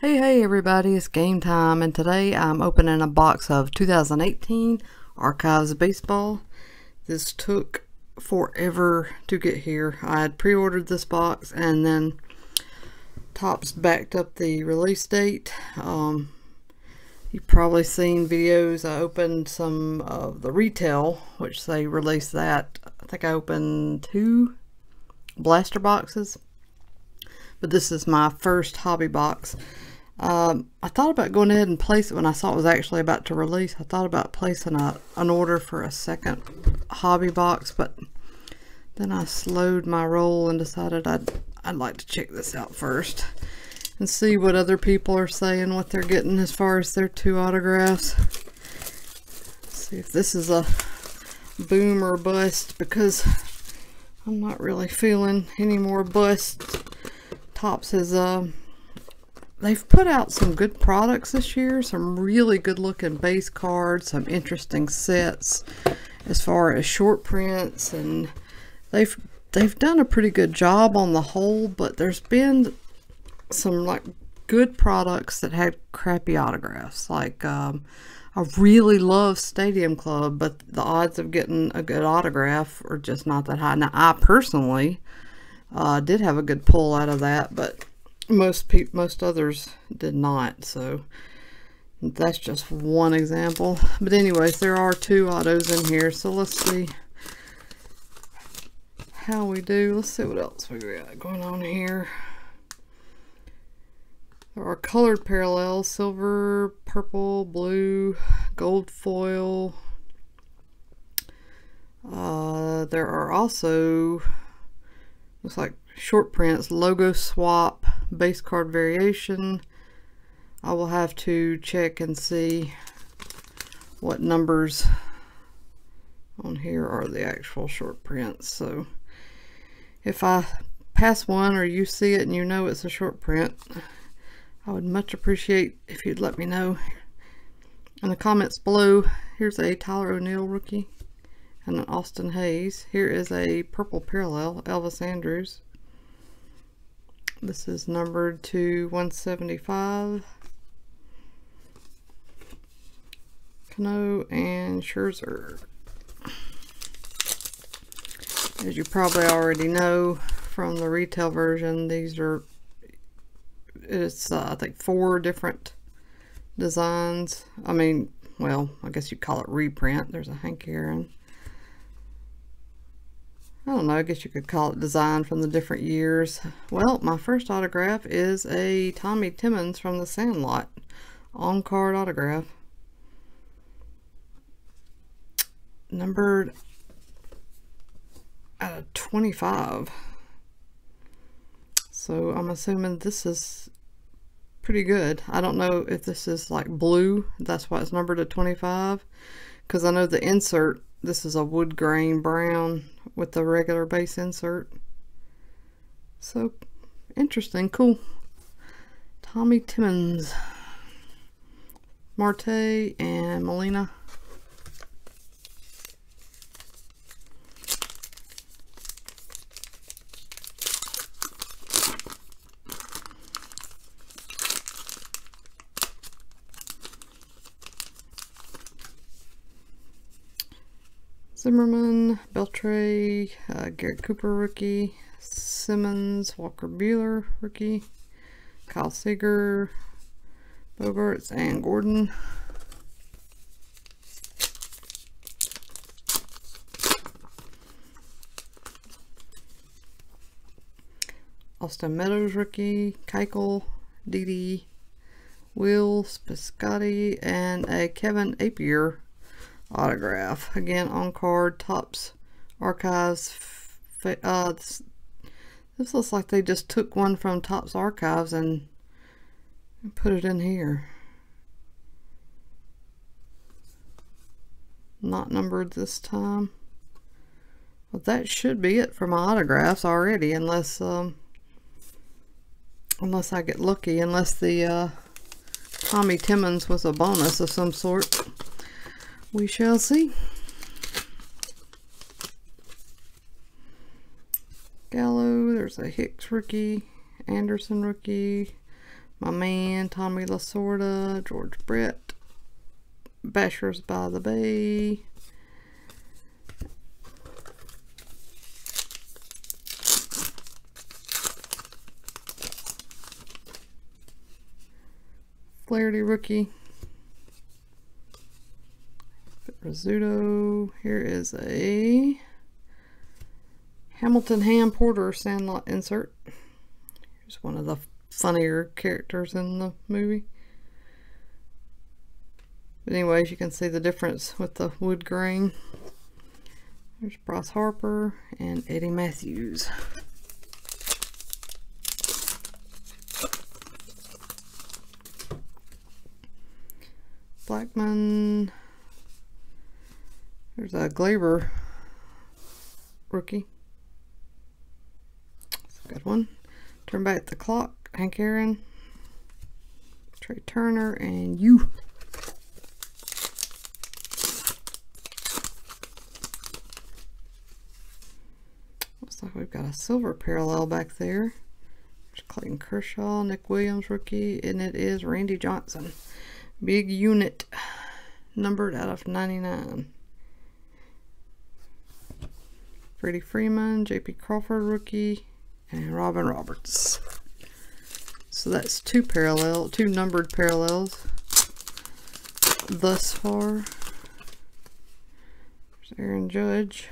Hey, hey, everybody, it's game time, and today I'm opening a box of 2018 Archives Baseball. This took forever to get here. I had pre ordered this box, and then Topps backed up the release date. Um, you've probably seen videos. I opened some of the retail, which they released that. I think I opened two blaster boxes, but this is my first hobby box. Um, I thought about going ahead and place it when I saw it was actually about to release. I thought about placing a, an order for a second hobby box, but then I slowed my roll and decided I'd, I'd like to check this out first and see what other people are saying, what they're getting as far as their two autographs. See if this is a boom or bust because I'm not really feeling any more bust. Topps is uh, they've put out some good products this year some really good looking base cards some interesting sets as far as short prints and they've they've done a pretty good job on the whole but there's been some like good products that had crappy autographs like um, I really love Stadium Club but the odds of getting a good autograph are just not that high. Now I personally uh, did have a good pull out of that but most most others did not so that's just one example. But anyways there are two autos in here so let's see how we do. Let's see what else we got going on here. There are colored parallels silver purple blue gold foil. Uh, there are also looks like short prints logo swap base card variation. I will have to check and see what numbers on here are the actual short prints. So if I pass one or you see it and you know it's a short print, I would much appreciate if you'd let me know in the comments below. Here's a Tyler O'Neill rookie and an Austin Hays. Here is a purple parallel, Elvis Andrus. This is numbered to 175. Cano and Scherzer. As you probably already know from the retail version, these are, it's uh, I think four different designs. I mean, well, I guess you'd call it reprint. There's a Hank Aaron. I don't know, I guess you could call it design from the different years. Well, my first autograph is a Tommy Timmons from the Sandlot on-card autograph. Numbered out of 25. So I'm assuming this is pretty good. I don't know if this is like blue. That's why it's numbered at 25. Because I know the insert this is a wood grain brown with the regular base insert. So interesting, cool. Tommy Timmons, Marte, and Molina. Zimmerman, Beltre, uh, Garrett Cooper rookie, Simmons, Walker Buehler rookie, Kyle Seager, Bogaerts, and Gordon. Austin Meadows rookie, Keuchel, Didi, Will Piscotty, and a Kevin Appier autograph. Again, on card, Topps Archives. Uh, this, this looks like they just took one from Topps Archives and put it in here. Not numbered this time. But that should be it for my autographs already, unless um, unless I get lucky, unless the uh, Tommy Timmons was a bonus of some sort. We shall see. Gallo, there's a Hicks rookie, Anderson rookie, My man, Tommy Lasorda, George Brett, Bashers by the Bay. Flaherty rookie. Rizzuto. Here is a Hamilton Ham Porter Sandlot insert. Here's one of the funnier characters in the movie. But anyways, you can see the difference with the wood grain. There's Bryce Harper and Eddie Mathews. Blackmon. There's a Gleyber rookie. That's a good one. Turn back the clock. Hank Aaron. Trea Turner and you. Looks like we've got a silver parallel back there. There's Clayton Kershaw, Nick Williams rookie, and it is Randy Johnson. Big unit, numbered out of 99. Freddie Freeman, J.P. Crawford rookie, and Robin Roberts. So that's two parallel, two numbered parallels thus far. There's Aaron Judge,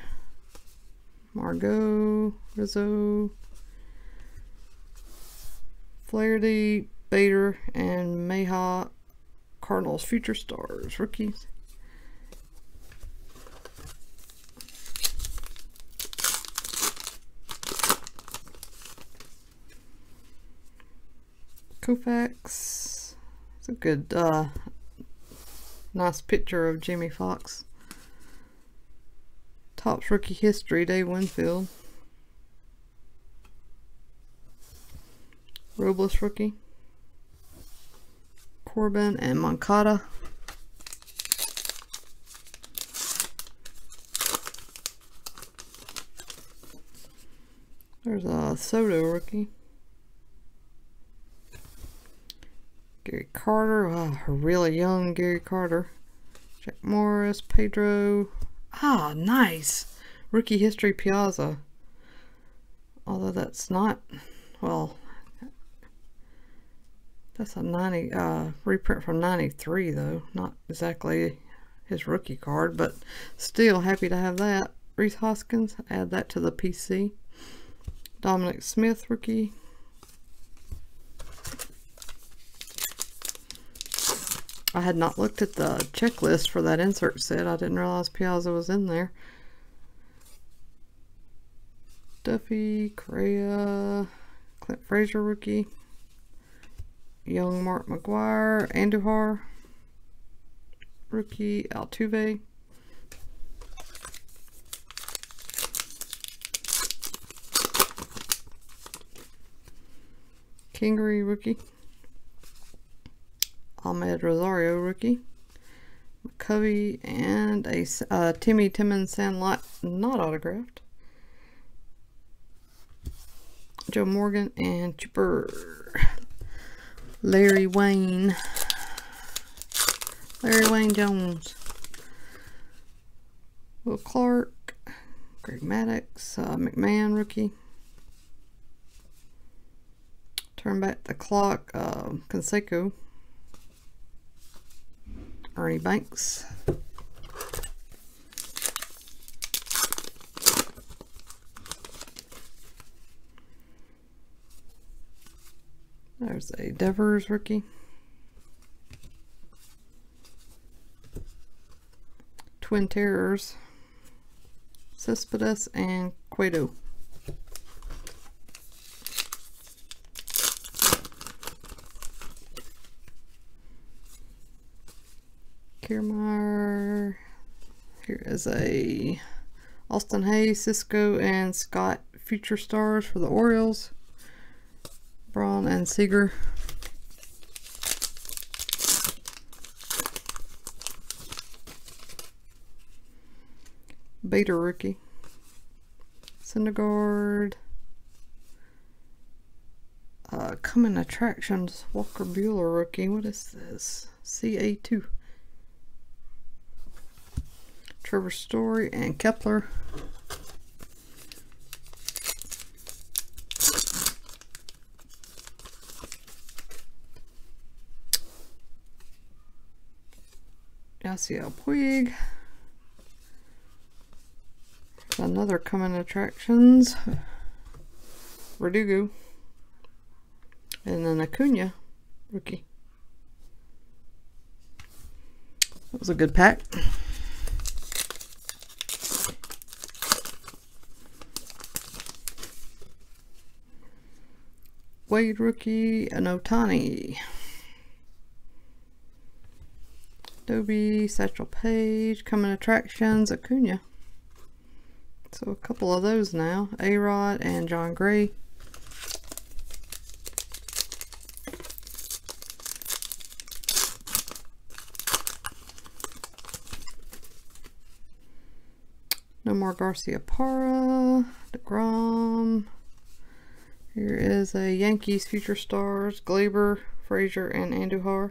Margot, Rizzo, Flaherty, Bader, and Mayha Cardinals Future Stars rookies. Koufax. It's a good, uh, nice picture of Jimmie Foxx. Topps rookie history, Dave Winfield. Robles rookie. Corbin and Moncada. There's a Soto rookie. Gary Carter, wow, really young Gary Carter. Jack Morris, Pedro. Ah, nice. Rookie History Piazza. Although that's not, well, that's a 90 uh, reprint from 93 though. Not exactly his rookie card, but still happy to have that. Rhys Hoskins, add that to the PC. Dominic Smith rookie. I had not looked at the checklist for that insert set. I didn't realize Piazza was in there. Duffy, Correa, Clint Frazier rookie. Young Mark McGwire, Andujar, rookie Altuve. Kingery rookie. Amed Rosario rookie. McCovey and a uh, Timmy Timmons Sandlot not autographed. Joe Morgan and Chipper Larry Wayne. Larry Wayne Jones. Will Clark. Greg Maddux. Uh, McMahon rookie. Turn back the clock. Uh, Canseco. Ernie Banks. There's a Devers rookie. Twin Terrors. Cespedes and Cueto. Kiermaier. Here is a Austin Hays, Sisco, and Scott Future Stars for the Orioles. Braun and Seager. Bader rookie. Syndergaard. Uh, coming attractions Walker Buehler rookie. What is this? CA2. Trevor Story and Kepler. Yasiel Puig. Another coming attractions. Verdugo. And then Acuna rookie. That was a good pack. Wade rookie, an Ohtani. Adobe, Satchel Paige, coming attractions, Acuna. So a couple of those now. A-Rod and Jon Gray. Nomar Garciaparra, DeGrom. Here is a Yankees Future Stars, Gleyber, Frazier, and Andujar.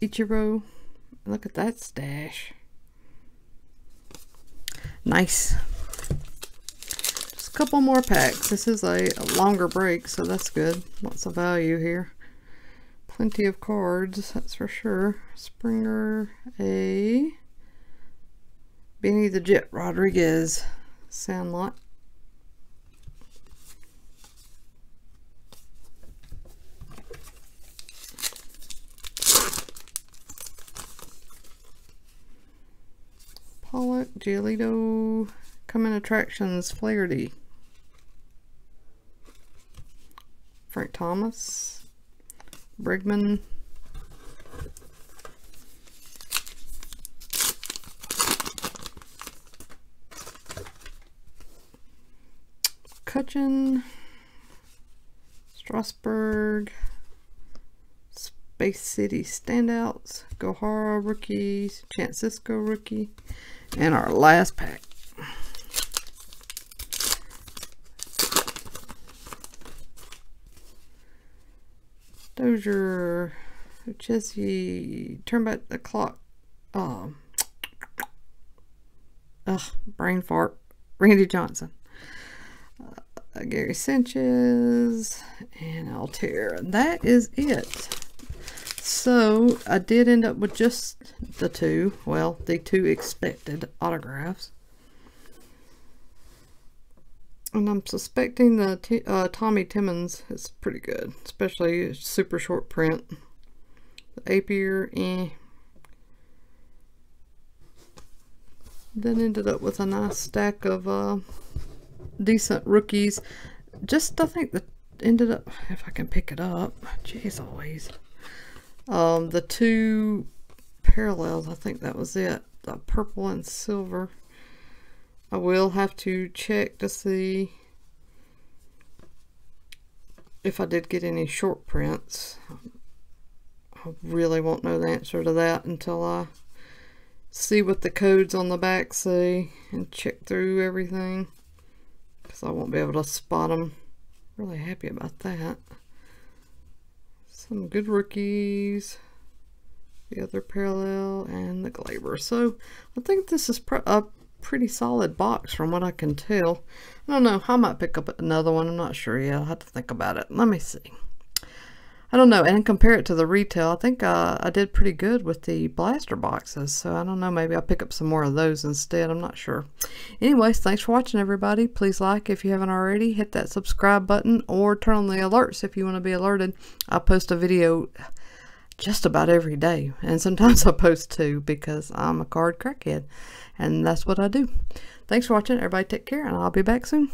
Ichiro. Look at that stash. Nice. Just a couple more packs. This is a, a longer break, so that's good. Lots of value here. Plenty of cards, that's for sure. Springer, a Benny the Jet Rodriguez, Sandlot. Pollock, Giolito, Coming Attractions, Flaherty. Frank Thomas, Bregman. Cutchin, Strasburg, Space City Standouts, Gohara rookies, Chance Sisco rookie, and our last pack. Dozier, Jesse, turn back the clock. Oh, ugh, brain fart. Randy Johnson. Uh, Gary Sanchez and Altair. That is it. So I did end up with just the two, well, the two expected autographs. And I'm suspecting the uh, Tommy Timmons is pretty good, especially super short print. The Appier, eh. Then ended up with a nice stack of uh, decent rookies. Just, I think that ended up, if I can pick it up, jeez always. Um, the two parallels, I think that was it. The purple and silver. I will have to check to see if I did get any short prints. I really won't know the answer to that until I see what the codes on the back say and check through everything because I won't be able to spot them. Really happy about that. Some good rookies. The other parallel and the Gleyber. So I think this is a pretty solid box from what I can tell. I don't know. I might pick up another one. I'm not sure yet. I'll have to think about it. Let me see. I don't know. And compare it to the retail, I think uh, I did pretty good with the blaster boxes. So I don't know. Maybe I'll pick up some more of those instead. I'm not sure. Anyways, thanks for watching, everybody. Please like if you haven't already. Hit that subscribe button or turn on the alerts if you want to be alerted. I post a video just about every day. And sometimes I post two because I'm a card crackhead. And that's what I do. Thanks for watching. Everybody take care. And I'll be back soon.